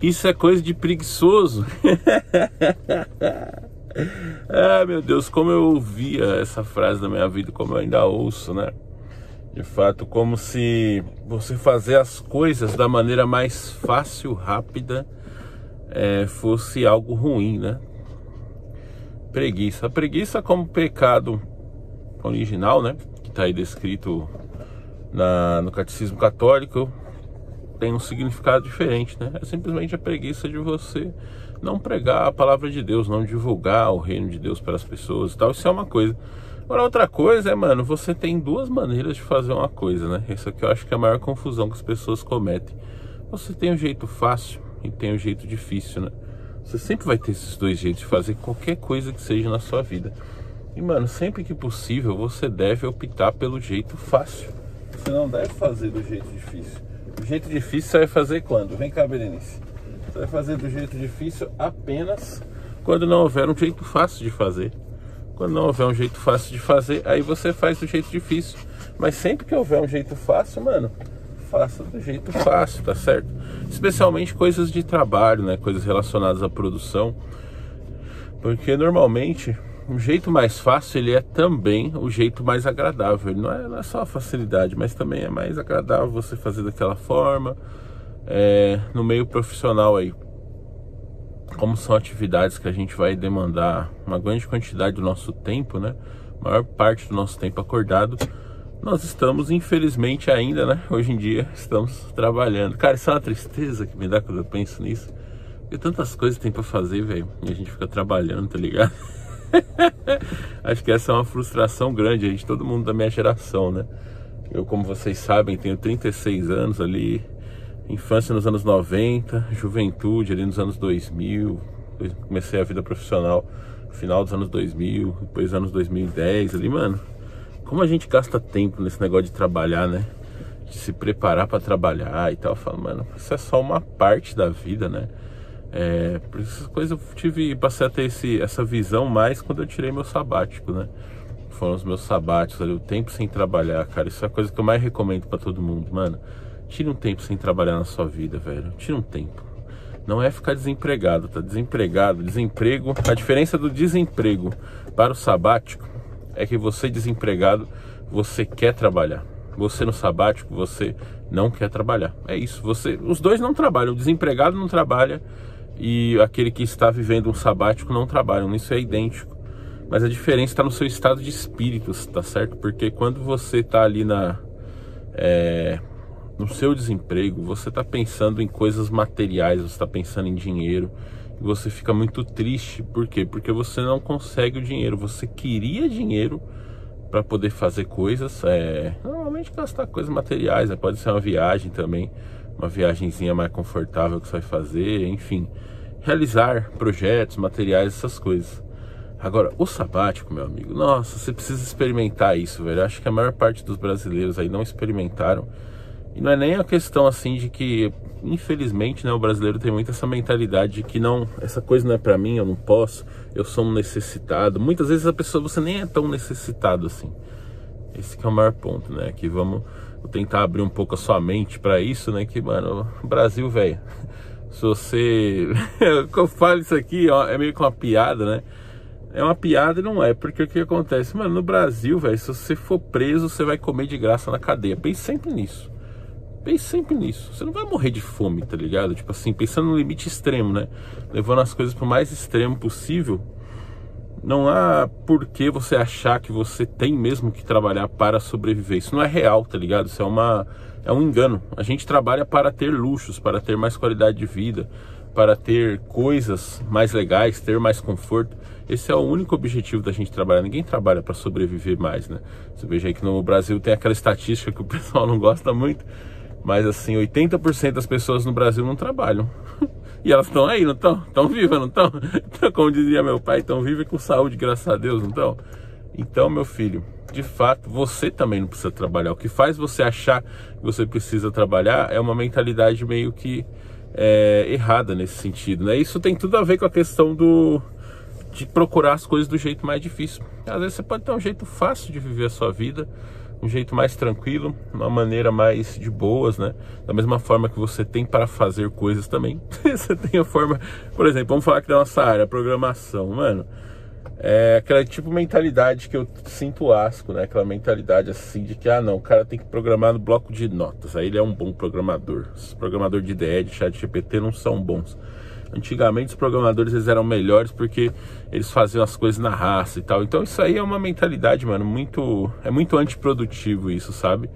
Isso é coisa de preguiçoso. ah, meu Deus, como eu ouvia essa frase na minha vida, como eu ainda ouço, né? De fato, como se você fazer as coisas da maneira mais fácil, rápida, é, fosse algo ruim, né? Preguiça. A preguiça como pecado original, né? Que está aí descrito na, no Catecismo Católico, tem um significado diferente, né? É simplesmente a preguiça de você não pregar a palavra de Deus, não divulgar o reino de Deus para as pessoas e tal. Isso é uma coisa. Agora, outra coisa é, mano, você tem duas maneiras de fazer uma coisa, né? Isso aqui eu acho que é a maior confusão que as pessoas cometem. Você tem um jeito fácil e tem um jeito difícil, né? Você sempre vai ter esses dois jeitos de fazer qualquer coisa que seja na sua vida. E, mano, sempre que possível, você deve optar pelo jeito fácil. Você não deve fazer do jeito difícil. Jeito difícil você vai fazer quando? Vem cá, Berenice. Você vai fazer do jeito difícil apenas quando não houver um jeito fácil de fazer. Quando não houver um jeito fácil de fazer, aí você faz do jeito difícil. Mas sempre que houver um jeito fácil, mano, faça do jeito fácil, tá certo? Especialmente coisas de trabalho, né? Coisas relacionadas à produção. Porque normalmente o jeito mais fácil ele é também o jeito mais agradável. Ele não é, não é só a facilidade, mas também é mais agradável você fazer daquela forma. É, no meio profissional aí, como são atividades que a gente vai demandar uma grande quantidade do nosso tempo, né? Maior parte do nosso tempo acordado, nós estamos, infelizmente, ainda, né? Hoje em dia, estamos trabalhando. Cara, isso é uma tristeza que me dá quando eu penso nisso. Porque tantas coisas tem para fazer, velho. E a gente fica trabalhando, tá ligado? Acho que essa é uma frustração grande aí de todo mundo da minha geração, né? Eu, como vocês sabem, tenho 36 anos ali infância nos anos 90, juventude ali nos anos 2000, comecei a vida profissional final dos anos 2000, depois anos 2010 ali, mano. Como a gente gasta tempo nesse negócio de trabalhar, né? De se preparar para trabalhar e tal. Eu falo, mano, isso é só uma parte da vida, né? É, por essas coisas eu tive, passei a ter esse, essa visão mais quando eu tirei meu sabático, né? Foram os meus sabáticos ali, o tempo sem trabalhar, cara. Isso é a coisa que eu mais recomendo para todo mundo, mano Tire um tempo sem trabalhar na sua vida, velho. Tire um tempo. Não é ficar desempregado, tá? Desempregado, desemprego. A diferença do desemprego para o sabático é que você desempregado, você quer trabalhar. Você no sabático, você não quer trabalhar. É isso. Você, os dois não trabalham. O desempregado não trabalha e aquele que está vivendo um sabático não trabalham. Isso é idêntico. Mas a diferença está no seu estado de espírito, tá certo? Porque quando você está ali na é, no seu desemprego, você está pensando em coisas materiais, você está pensando em dinheiro e você fica muito triste. Por quê? Porque você não consegue o dinheiro. Você queria dinheiro para poder fazer coisas, é, normalmente gastar coisas materiais, né? pode ser uma viagem também, uma viagemzinha mais confortável que você vai fazer, enfim, realizar projetos, materiais, essas coisas. Agora, o sabático, meu amigo, nossa, você precisa experimentar isso, velho. Acho que a maior parte dos brasileiros aí não experimentaram. E não é nem a questão assim de que, infelizmente, né, o brasileiro tem muito essa mentalidade de que não, essa coisa não é para mim, eu não posso, eu sou um necessitado. Muitas vezes a pessoa você nem é tão necessitado assim. Esse é o maior ponto, né? Que vamos tentar abrir um pouco a sua mente para isso, né? Que, mano, Brasil, velho. Se você. eu falo isso aqui, ó, é meio que uma piada, né? É uma piada e não é, porque o que acontece? Mano, no Brasil, velho, se você for preso, você vai comer de graça na cadeia. Pense sempre nisso. Pense sempre nisso. Você não vai morrer de fome, tá ligado? Tipo assim, pensando no limite extremo, né? Levando as coisas pro mais extremo possível. Não há por que você achar que você tem mesmo que trabalhar para sobreviver. Isso não é real, tá ligado? Isso é uma é um engano. A gente trabalha para ter luxos, para ter mais qualidade de vida, para ter coisas mais legais, ter mais conforto. Esse é o único objetivo da gente trabalhar. Ninguém trabalha para sobreviver mais, né? Você veja aí que no Brasil tem aquela estatística que o pessoal não gosta muito, mas assim, 80% das pessoas no Brasil não trabalham. E elas estão aí, não estão? Estão vivas, não estão? Então, como dizia meu pai, estão vivas com saúde, graças a Deus, não estão? Então, meu filho, de fato, você também não precisa trabalhar. O que faz você achar que você precisa trabalhar é uma mentalidade meio que é, errada nesse sentido, né? Isso tem tudo a ver com a questão do de procurar as coisas do jeito mais difícil. Às vezes você pode ter um jeito fácil de viver a sua vida, um jeito mais tranquilo, uma maneira mais de boas, né? Da mesma forma que você tem para fazer coisas também. você tem a forma, por exemplo, vamos falar que da nossa área, programação, mano. É aquela tipo mentalidade que eu sinto asco, né? Aquela mentalidade assim de que, ah, não, o cara tem que programar no bloco de notas. Aí ele é um bom programador. Os programadores de IDE, de chat GPT não são bons. Antigamente os programadores eles eram melhores porque eles faziam as coisas na raça e tal. Então isso aí é uma mentalidade, mano, muito é muito antiprodutivo isso, sabe?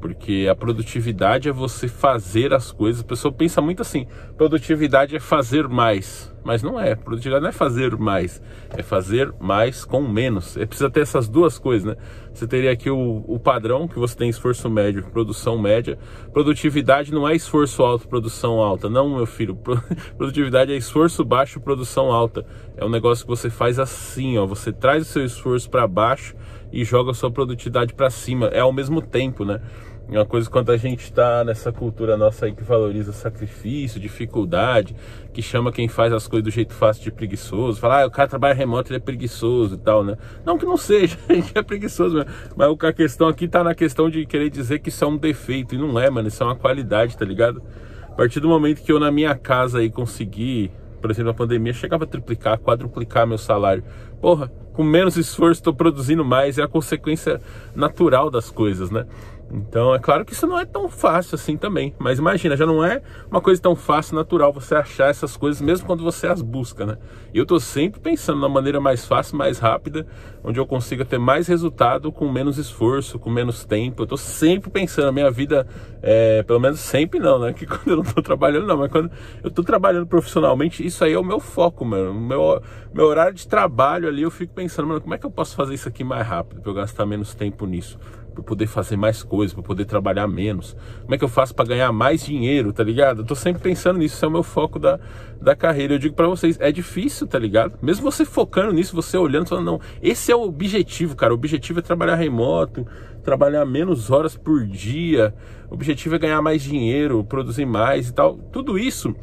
Porque a produtividade é você fazer as coisas. A pessoa pensa muito assim: produtividade é fazer mais. Mas não é. Produtividade não é fazer mais. É fazer mais com menos. É precisa ter essas duas coisas, né? Você teria aqui o, o padrão, que você tem esforço médio, produção média. Produtividade não é esforço alto, produção alta. Não, meu filho. Produtividade é esforço baixo, produção alta. É um negócio que você faz assim, ó. Você traz o seu esforço para baixo e joga a sua produtividade para cima. É ao mesmo tempo, né? Uma coisa quando a gente está nessa cultura nossa aí que valoriza sacrifício, dificuldade, que chama quem faz as coisas do jeito fácil de preguiçoso, fala, ah, o cara trabalha remoto, ele é preguiçoso e tal, né? Não que não seja, a gente é preguiçoso, mesmo. mas a questão aqui tá na questão de querer dizer que isso é um defeito, e não é, mano, isso é uma qualidade, tá ligado? A partir do momento que eu na minha casa aí consegui, por exemplo, na pandemia, chegava a triplicar, quadruplicar meu salário. Porra, com menos esforço estou produzindo mais, é a consequência natural das coisas, né? Então, é claro que isso não é tão fácil assim também. Mas imagina, já não é uma coisa tão fácil, natural você achar essas coisas, mesmo quando você as busca, né? E eu tô sempre pensando na maneira mais fácil, mais rápida, onde eu consiga ter mais resultado com menos esforço, com menos tempo. Eu tô sempre pensando, a minha vida, é, pelo menos sempre não, né? Que quando eu não tô trabalhando, não, mas quando eu tô trabalhando profissionalmente, isso aí é o meu foco, mano. Meu, meu horário de trabalho ali, eu fico pensando, mano, como é que eu posso fazer isso aqui mais rápido, pra eu gastar menos tempo nisso? Para poder fazer mais coisas, para poder trabalhar menos? Como é que eu faço para ganhar mais dinheiro, tá ligado? Eu tô sempre pensando nisso, isso é o meu foco da, da carreira. Eu digo para vocês, é difícil, tá ligado? Mesmo você focando nisso, você olhando, falando, não, esse é o objetivo, cara. O objetivo é trabalhar remoto, trabalhar menos horas por dia. O objetivo é ganhar mais dinheiro, produzir mais e tal. Tudo isso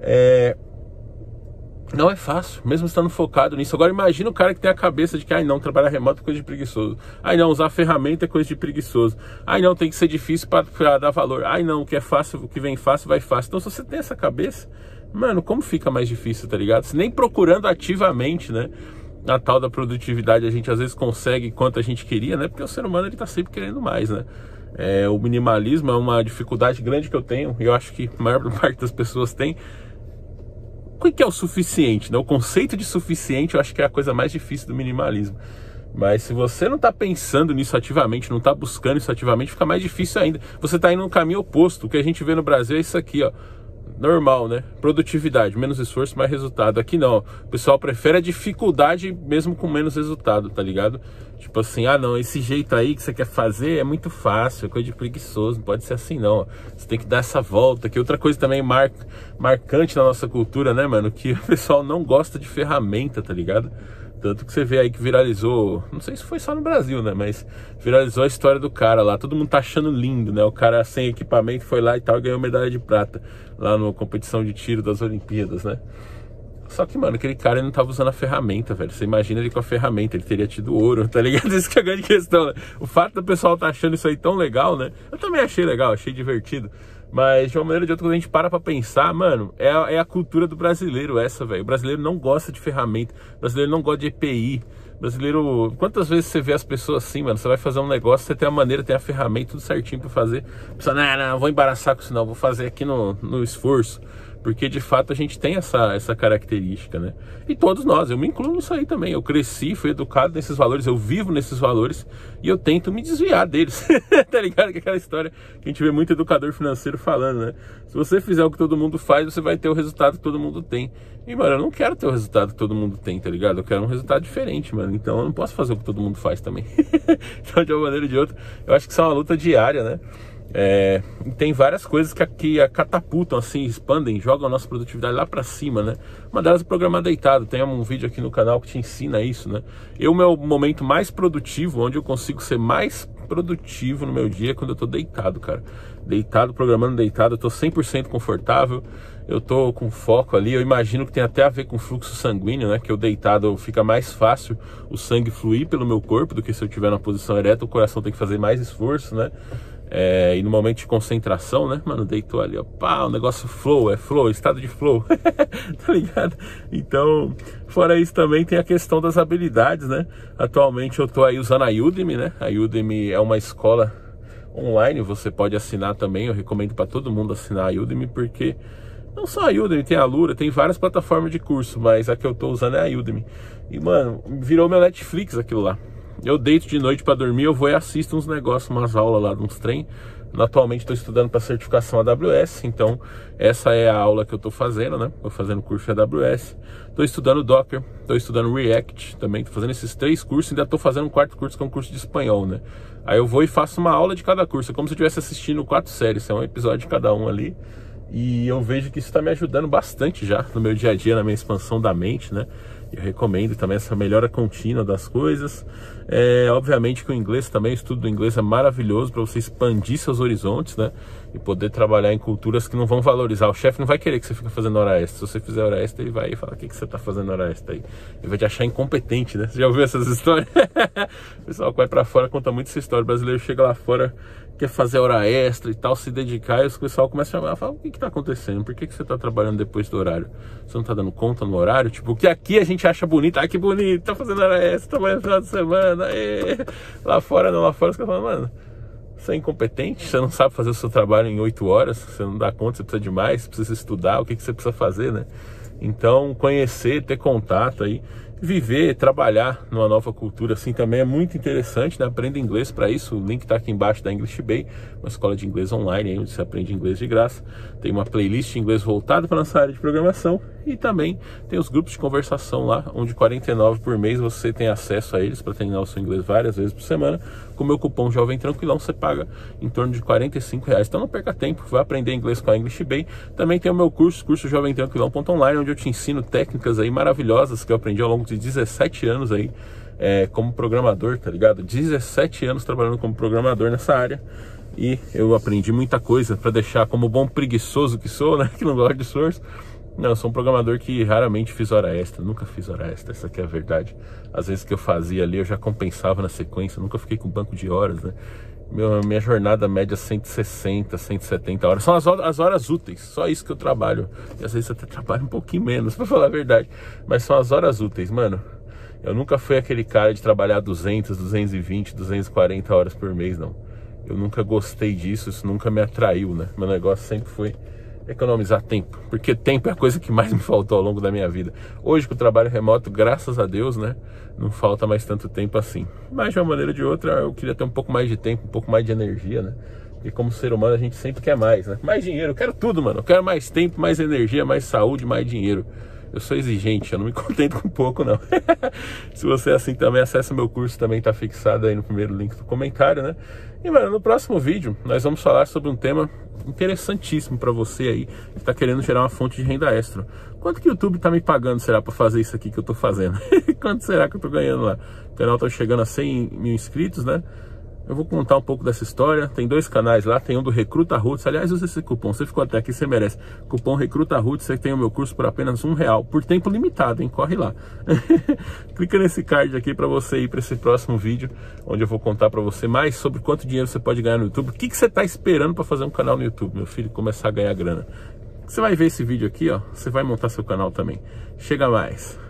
é, não é fácil, mesmo estando focado nisso. Agora imagina o cara que tem a cabeça de que, ai não, trabalhar remoto é coisa de preguiçoso. Ai não, usar ferramenta é coisa de preguiçoso. Ai não, tem que ser difícil para dar valor. Ai não, o que é fácil, o que vem fácil, vai fácil. Então se você tem essa cabeça, mano, como fica mais difícil, tá ligado? Se nem procurando ativamente, né? Na tal da produtividade a gente às vezes consegue quanto a gente queria, né? Porque o ser humano ele tá sempre querendo mais, né? É, o minimalismo é uma dificuldade grande que eu tenho, e eu acho que a maior parte das pessoas tem o que é o suficiente? Né? O conceito de suficiente eu acho que é a coisa mais difícil do minimalismo. Mas se você não está pensando nisso ativamente, não está buscando isso ativamente, fica mais difícil ainda. Você está indo no caminho oposto. O que a gente vê no Brasil é isso aqui, ó. Normal, né? Produtividade, menos esforço, mais resultado. Aqui não. O pessoal prefere a dificuldade mesmo com menos resultado, tá ligado? Tipo assim, ah não, esse jeito aí que você quer fazer é muito fácil, é coisa de preguiçoso, não pode ser assim não. Você tem que dar essa volta. Que outra coisa também mar... marcante na nossa cultura, né, mano? Que o pessoal não gosta de ferramenta, tá ligado? Tanto que você vê aí que viralizou, não sei se foi só no Brasil, né? Mas viralizou a história do cara lá. Todo mundo tá achando lindo, né? O cara sem equipamento foi lá e tal e ganhou medalha de prata lá na competição de tiro das Olimpíadas, né? Só que, mano, aquele cara não tava usando a ferramenta, velho. Você imagina ele com a ferramenta, ele teria tido ouro, tá ligado? Isso que é a grande questão, né? O fato do pessoal tá achando isso aí tão legal, né? Eu também achei legal, achei divertido. Mas de uma maneira ou de outra, quando a gente para pra pensar, mano, é a, é a cultura do brasileiro essa, velho. O brasileiro não gosta de ferramenta, o brasileiro não gosta de EPI. O brasileiro, quantas vezes você vê as pessoas assim, mano? Você vai fazer um negócio, você tem a maneira, tem a ferramenta, tudo certinho pra fazer. Você, não, não, vou embaraçar com isso não, vou fazer aqui no, no esforço porque de fato a gente tem essa, essa característica, né? E todos nós, eu me incluo nisso aí também. Eu cresci, fui educado nesses valores, eu vivo nesses valores e eu tento me desviar deles, tá ligado? Que é aquela história que a gente vê muito educador financeiro falando, né? Se você fizer o que todo mundo faz, você vai ter o resultado que todo mundo tem. E, mano, eu não quero ter o resultado que todo mundo tem, tá ligado? Eu quero um resultado diferente, mano. Então eu não posso fazer o que todo mundo faz também. então, de uma maneira ou de outra, eu acho que isso é uma luta diária, né? É, tem várias coisas que, que catapultam, assim, expandem, jogam a nossa produtividade lá para cima, né? Uma delas é programar deitado. Tem um vídeo aqui no canal que te ensina isso, né? Eu, meu momento mais produtivo, onde eu consigo ser mais produtivo no meu dia quando eu tô deitado, cara. Deitado, programando deitado, eu tô 100% confortável, eu tô com foco ali. Eu imagino que tem até a ver com fluxo sanguíneo, né? Que eu deitado fica mais fácil o sangue fluir pelo meu corpo do que se eu tiver na posição ereta, o coração tem que fazer mais esforço, né? É, e no momento de concentração, né, mano, deitou ali, ó, pá, o negócio flow, é flow, estado de flow, tá ligado? Então, fora isso também tem a questão das habilidades, né? Atualmente eu tô aí usando a Udemy, né? A Udemy é uma escola online, você pode assinar também, eu recomendo para todo mundo assinar a Udemy, porque não só a Udemy, tem a Lura, tem várias plataformas de curso, mas a que eu tô usando é a Udemy. E, mano, virou meu Netflix aquilo lá. Eu deito de noite para dormir, eu vou e assisto uns negócios, umas aulas lá, uns trem. Atualmente estou estudando para certificação AWS, então essa é a aula que eu estou fazendo, né? Estou fazendo curso AWS, estou estudando Docker, estou estudando React também, estou fazendo esses três cursos, ainda estou fazendo um quarto curso que é um curso de espanhol, né? Aí eu vou e faço uma aula de cada curso, é como se eu estivesse assistindo quatro séries, é um episódio de cada um ali. E eu vejo que isso está me ajudando bastante já no meu dia a dia, na minha expansão da mente, né? Eu recomendo também essa melhora contínua das coisas. É, obviamente que o inglês também, o estudo do inglês é maravilhoso para você expandir seus horizontes, né? E poder trabalhar em culturas que não vão valorizar. O chefe não vai querer que você fique fazendo hora extra. Se você fizer hora extra, ele vai falar: O que, que você está fazendo hora extra aí? Ele vai te achar incompetente, né? Você já ouviu essas histórias? o pessoal que vai para fora conta muito essa história. O brasileiro chega lá fora quer fazer hora extra e tal, se dedicar, e o pessoal começa a chamar, fala, o que que tá acontecendo? Por que que você tá trabalhando depois do horário? Você não tá dando conta no horário? Tipo, o que aqui a gente acha bonito, ah, que bonito, tá fazendo hora extra, trabalhando no final de semana, e... lá fora não, lá fora você fala, mano, você é incompetente, você não sabe fazer o seu trabalho em oito horas, você não dá conta, você precisa de mais, precisa estudar, o que que você precisa fazer, né? Então, conhecer, ter contato aí, viver, trabalhar numa nova cultura assim também é muito interessante, né? Aprenda inglês para isso. O link está aqui embaixo da English Bay, uma escola de inglês online aí, onde você aprende inglês de graça. Tem uma playlist de inglês voltada para nossa área de programação e também tem os grupos de conversação lá, onde 49 por mês você tem acesso a eles para treinar o seu inglês várias vezes por semana. Com o meu cupom Jovem Tranquilão você paga em torno de 45 reais. Então não perca tempo, vai aprender inglês com a English Bay. Também tem o meu curso, curso Jovem Tranquilão.online, onde eu te ensino técnicas aí maravilhosas que eu aprendi ao longo de 17 anos aí é, como programador, tá ligado? 17 anos trabalhando como programador nessa área e eu aprendi muita coisa para deixar como bom preguiçoso que sou, né? Que não gosta de source. Não, eu sou um programador que raramente fiz hora extra, nunca fiz hora extra, essa aqui é a verdade. Às vezes que eu fazia ali eu já compensava na sequência, nunca fiquei com banco de horas, né? Meu, minha jornada média 160, 170 horas. São as, as horas úteis, só isso que eu trabalho. E às vezes até trabalho um pouquinho menos, pra falar a verdade. Mas são as horas úteis, mano. Eu nunca fui aquele cara de trabalhar 200, 220, 240 horas por mês, não. Eu nunca gostei disso, isso nunca me atraiu, né? Meu negócio sempre foi economizar tempo, porque tempo é a coisa que mais me faltou ao longo da minha vida. Hoje com o trabalho remoto, graças a Deus, né, não falta mais tanto tempo assim. Mas de uma maneira ou de outra, eu queria ter um pouco mais de tempo, um pouco mais de energia, né? Porque como ser humano a gente sempre quer mais, né? Mais dinheiro, eu quero tudo, mano. Eu quero mais tempo, mais energia, mais saúde, mais dinheiro. Eu sou exigente, eu não me contento com pouco, não. Se você é assim também, acessa meu curso, também tá fixado aí no primeiro link do comentário, né? E, mano, no próximo vídeo nós vamos falar sobre um tema interessantíssimo para você aí que tá querendo gerar uma fonte de renda extra. Quanto que o YouTube tá me pagando, será, para fazer isso aqui que eu tô fazendo? Quanto será que eu tô ganhando lá? O canal tá chegando a 100 mil inscritos, né? Eu vou contar um pouco dessa história. Tem dois canais lá, tem um do Recruta Roots. Aliás, usa esse cupom. Você ficou até aqui, você merece. Cupom Recruta Roots, você tem o meu curso por apenas um real, por tempo limitado, hein? Corre lá. Clica nesse card aqui para você ir para esse próximo vídeo, onde eu vou contar para você mais sobre quanto dinheiro você pode ganhar no YouTube. O que, que você está esperando para fazer um canal no YouTube, meu filho, começar a ganhar grana? Você vai ver esse vídeo aqui, ó. Você vai montar seu canal também. Chega mais.